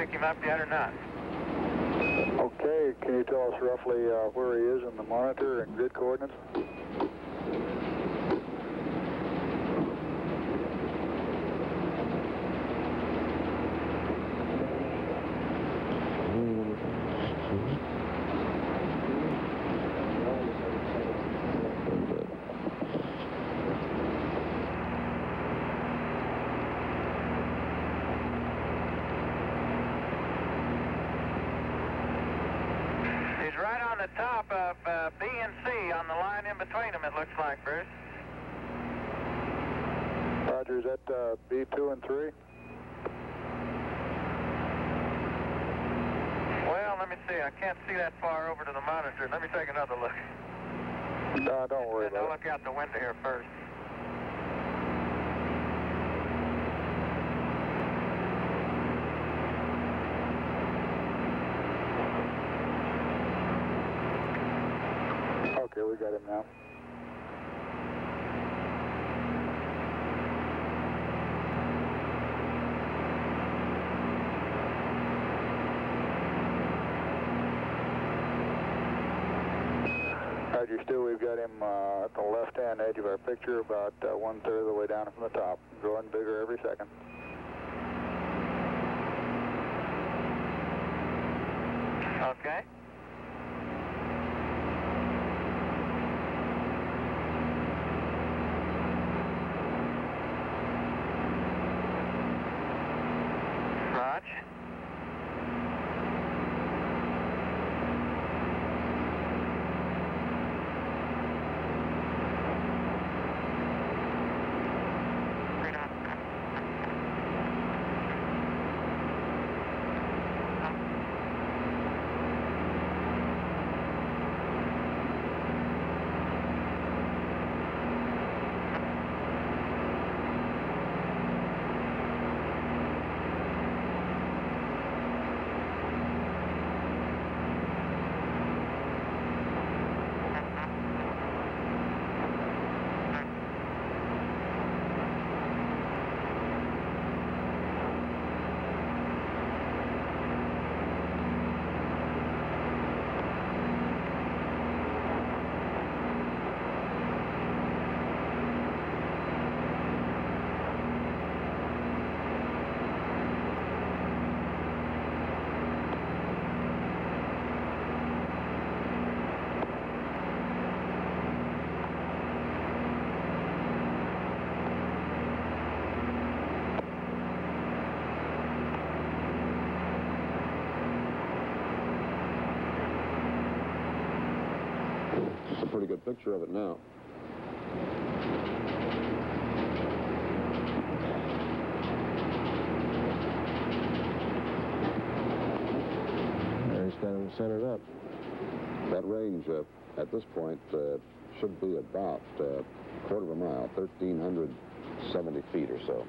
pick him up yet or not? Okay, can you tell us roughly uh, where he is in the monitor and grid coordinates? He's right on the top of uh, B and C on the line in between them, it looks like, Bruce. Roger, is that uh, B2 and 3? Well, let me see. I can't see that far over to the monitor. Let me take another look. No, don't worry I'll look out the window here first. Okay, we got him now. Roger, Stu, we've got him uh, at the left-hand edge of our picture, about uh, one-third of the way down from the top, growing bigger every second. Okay. Raj. It's a pretty good picture of it now. There he's standing centered up. That range uh, at this point uh, should be about uh, a quarter of a mile, 1,370 feet or so.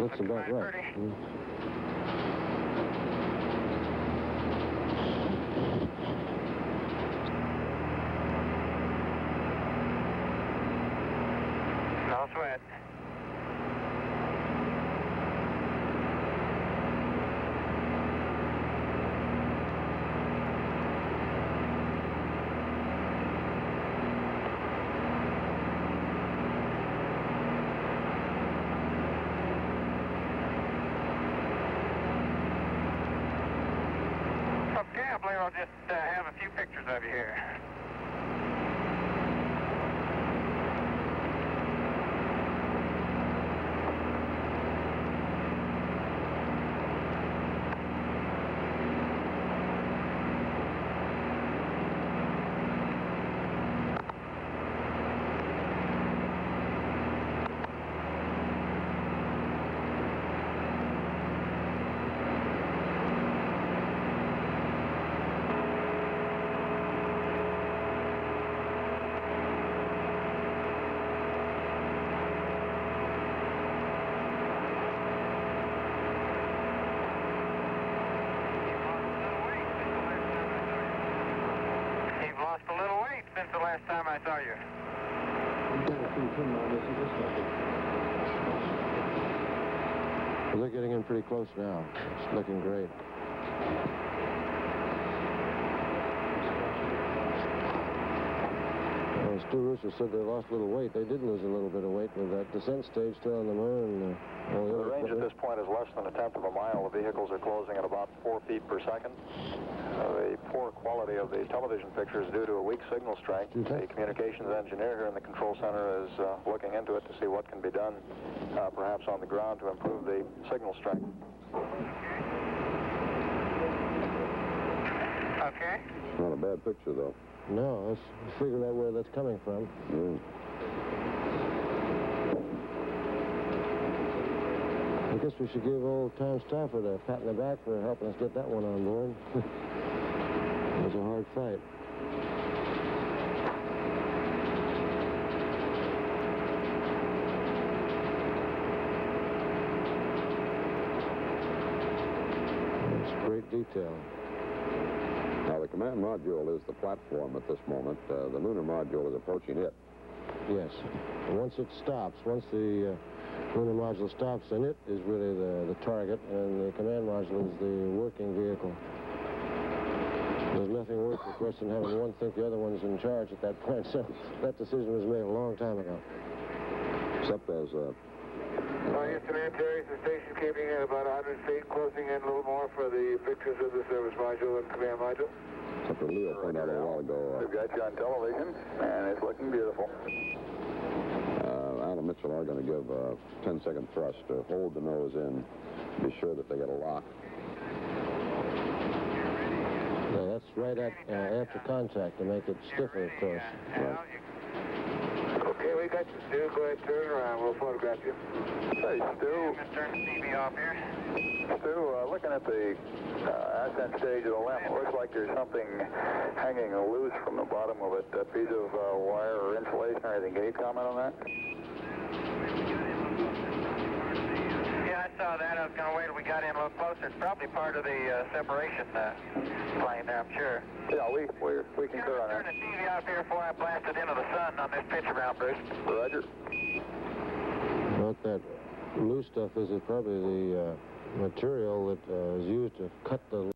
Looks about fine, right. Bertie. Mm. No sweat. Believe I'll just uh, have a few pictures of you here. You've lost a little weight since the last time I saw you. Well, they're getting in pretty close now. It's looking great. Well, Stu Roosa said they lost a little weight. They did lose a little bit of weight with that descent stage still on the moon. Uh, the The range at this point is less than a tenth of a mile. The vehicles are closing at about four feet per second. Uh, the poor quality of the television picture is due to a weak signal strength. The communications engineer here in the control center is uh, looking into it to see what can be done, uh, perhaps on the ground, to improve the signal strength. Okay. Not a bad picture, though. No, let's figure out where that's coming from. Yeah. Guess we should give old Tom Stafford a pat in the back for helping us get that one on board. it was a hard fight. Great detail. Now, the command module is the platform at this moment. Uh, the lunar module is approaching it. Yes. Once it stops, once the uh, lunar module stops, then it is really the, the target, and the command module is the working vehicle. There's nothing worse, of course, than having one think the other one's in charge at that point, so that decision was made a long time ago. Except as a... uh, Uh, Houston Antares, the station keeping in about 100 feet, closing in a little more for the pictures of the service module and command module. Except for Leo pointed out a while ago, We've got you on television, and it's looking beautiful. uh, uh, Alan Mitchell are going to give a 10-second thrust to hold the nose in, be sure that they get a lock. Yeah, that's right at uh, after contact to make it stiffer, of course. Right. Okay, we got you, Stu. Go ahead, turn around. We'll photograph you. Hey, Stu. I'm going turn the TV off here. Stu, uh, looking at the uh, ascent stage of the LEM, it looks like there's something hanging loose from the bottom of it, a piece of uh, wire or insulation or anything. Can you comment on that? Yeah, I saw that. I was going to wait till we got in a little closer. It's probably part of the uh, separation uh, plane there, I'm sure. Yeah, we we we concur on Turn that. the TV off here before I blast it into the sun on this pitch around, Bruce. Roger. What that loose stuff is, it probably the uh, material that uh, is used to cut the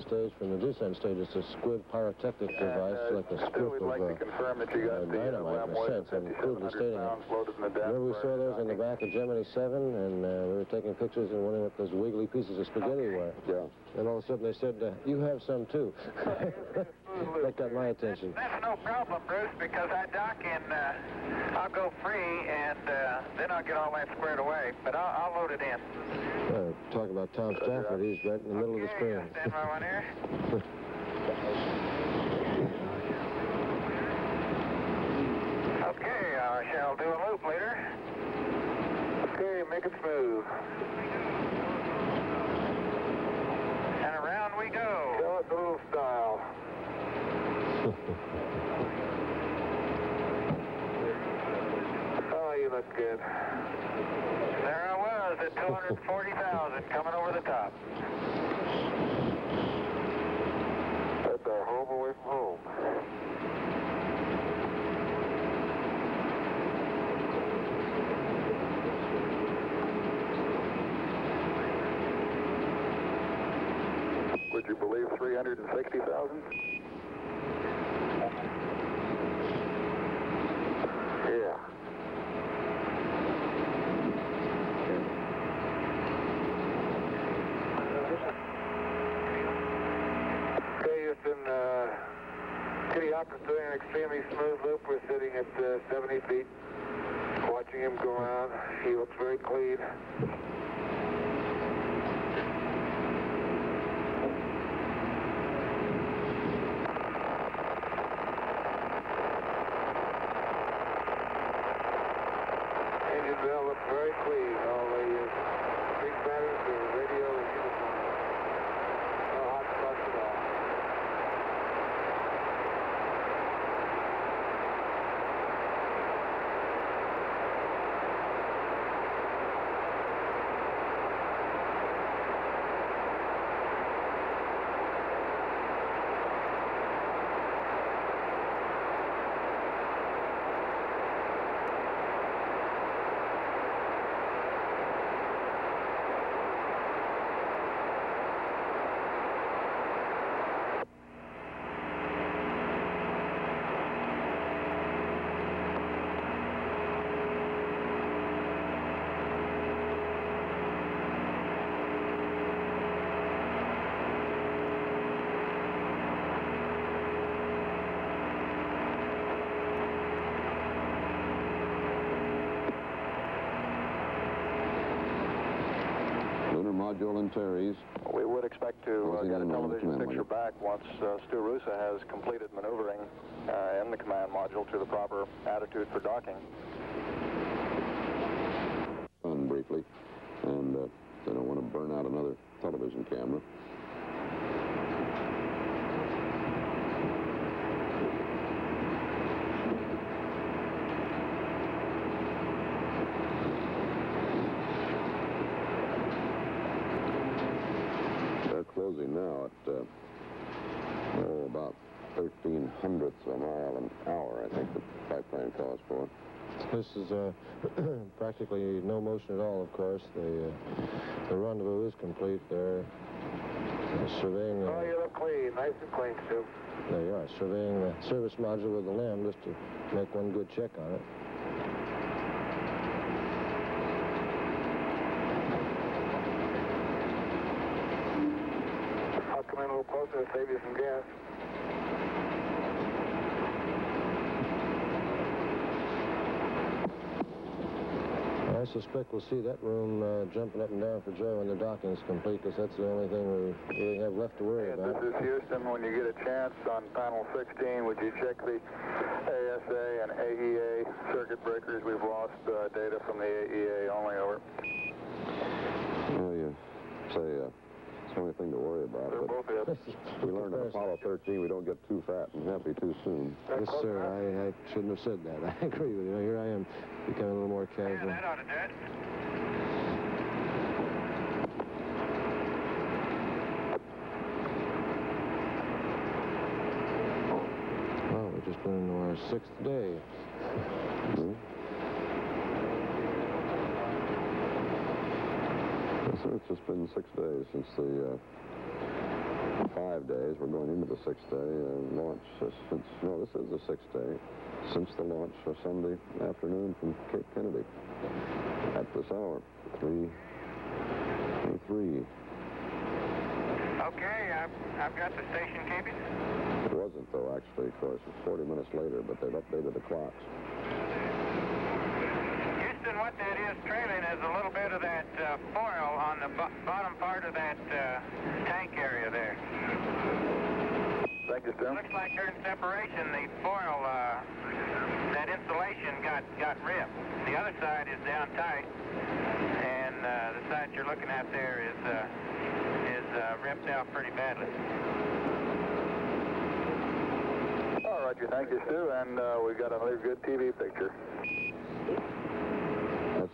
stage from the descent stage. It's a squib pyrotechnic device, uh, like a we'd of like uh, to confirm that you got uh, uh, dynamite, in a sense. I'm crudely stating it. pounds loaded in the depth. Remember we saw those in the back of Gemini 7, and uh, we were taking pictures and wondering what those wiggly pieces of spaghetti were. Yeah. And all of a sudden they said, uh, you have some too. that got my attention. That's no problem, Bruce, because I dock in, uh, I'll go free, and uh, then I'll get all that squared away. But I'll, I'll load it in. Uh, talk about Tom Stafford, he's right in the middle of the screen. stand by one here. Okay, I shall do a loop later. Okay, make it smooth. And around we go. Show us a little style. Oh, you look good. There I was at 240,000 coming over the top. That's our home away from home. Would you believe 360,000? Yeah. Okay, Houston, uh, Kitty Hawk is doing an extremely smooth loop. We're sitting at uh, 70 feet, watching him go around. He looks very clean. Engine bell looks very clean. All the uh, street patterns, the radio is uniform. No hot spots at all. Module Terry's. We would expect to uh, get a in on the television picture back once uh, Stu Roosa has completed maneuvering uh, in the command module to the proper attitude for docking. briefly, and uh, they don't want to burn out another television camera. They're closing now at uh, oh, about 13 hundredths of a mile an hour, I think the pipeline calls for. This is uh, practically no motion at all, of course. The, uh, the rendezvous is complete. They're uh, surveying, Oh, you look clean. Nice and clean, Stu. there you are, surveying the service module with the LEM just to make one good check on it. I'll come in a little closer to save you some gas. I suspect we'll see that room uh, jumping up and down for Joe when the docking's complete, because that's the only thing we really have left to worry about. This is Houston. When you get a chance on panel 16, would you check the ASA and AEA circuit breakers? We've lost uh, data from the AEA only over. Well, you say uh, the only thing to worry about. They're both hit. we learned on Apollo 13 we don't get too fat and happy too soon. Yes, sir. I, I shouldn't have said that. I agree with you. Here I am, becoming a little more Yeah, casual. that ought to do it. Well, we've just been into our sixth day. Hmm? Yes, sir, it's just been six days since the uh, five days. We're going into the sixth day uh, launch. since no, this is the sixth day since the launch uh, Sunday afternoon from Cape Kennedy at this hour, three, three. Okay, I've, I've got the station keeping. It wasn't though, actually. Of course, it's 40 minutes later, but they've updated the clocks. Houston, what that is trailing is a little bit of that uh, foil on the bo- bottom part of that uh, tank area there. Thank you, Stu. Looks like during separation, the foil, uh, that insulation got, got ripped. The other side is down tight, and uh, the side you're looking at there is, uh, is uh, ripped out pretty badly. All right, you thank you, Stu, and uh, we got another good TV picture.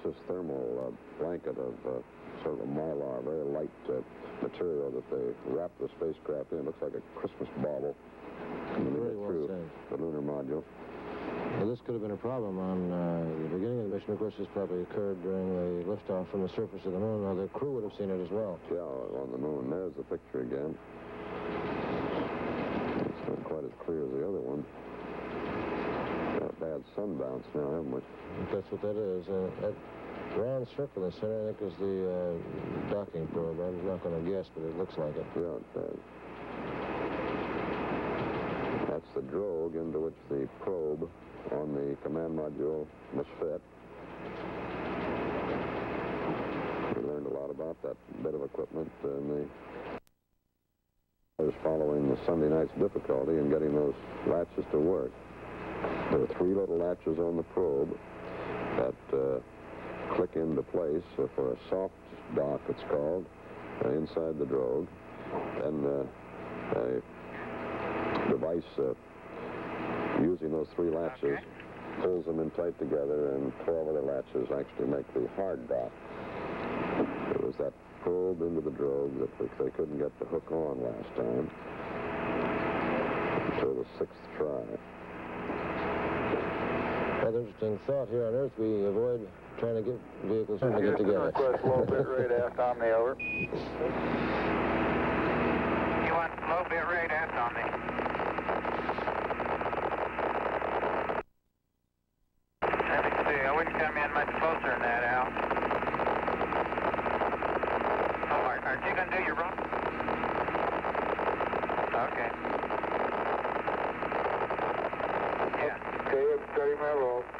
That's this thermal uh, blanket of uh, sort of a mylar, very light uh, material that they wrap the spacecraft in. It looks like a Christmas bauble. And then they Very well through said. the lunar module. Well, this could have been a problem on uh, the beginning of the mission. Of course, this probably occurred during the liftoff from the surface of the moon. Now, the crew would have seen it as well. Yeah, on the moon. There's the picture again. It's not quite as clear as the other one. Got a bad sun bounce now, haven't we? That's what that is. Uh, that round circle in the center, I think, is the uh, docking probe. I'm not going to guess, but it looks like it. Yeah, it does. That's the drogue into which the probe on the command module must fit. We learned a lot about that bit of equipment in the I was following the Sunday night's difficulty in getting those latches to work. There are three little latches on the probe that uh, click into place for a soft dock, it's called, uh, inside the drogue. Then uh, a device uh, using those three latches Okay. pulls them in tight together, and 12 other latches actually make the hard dock. It was that probe into the drogue that they- they couldn't get the hook on last time until the sixth try. Rather interesting thought here on Earth. We avoid trying to get vehicles to get together. request low bit rate aft Omni over. You want low bit rate aft Omni? I wouldn't come in much closer than that, Al. Oh, are, aren't you going to do your run? Okay. Yeah. Okay,